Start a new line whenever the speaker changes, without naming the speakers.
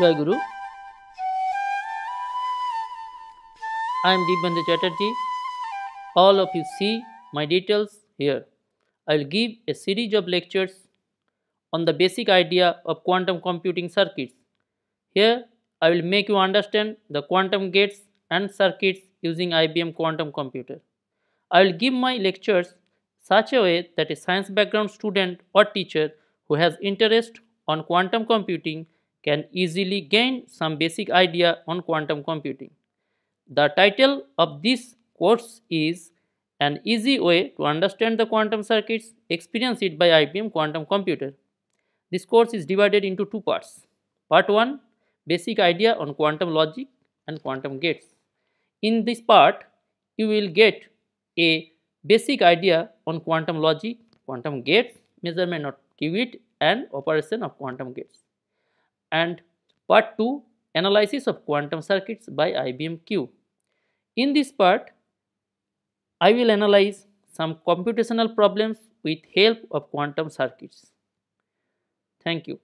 Jai Guru. I am Dibandhu Chatterjee. All of you see my details here. I will give a series of lectures on the basic idea of quantum computing circuits. Here I will make you understand the quantum gates and circuits using IBM quantum computer. I will give my lectures such a way that a science background student or teacher who has interest on quantum computing can easily gain some basic idea on quantum computing. The title of this course is An Easy Way to Understand the Quantum Circuits Experience It by IBM Quantum Computer. This course is divided into two parts. Part 1 Basic Idea on Quantum Logic and Quantum Gates. In this part, you will get a basic idea on quantum logic, quantum gates, measurement of qubit and operation of quantum gates. And part 2 Analysis of quantum circuits by IBM Q. In this part, I will analyze some computational problems with help of quantum circuits. Thank you.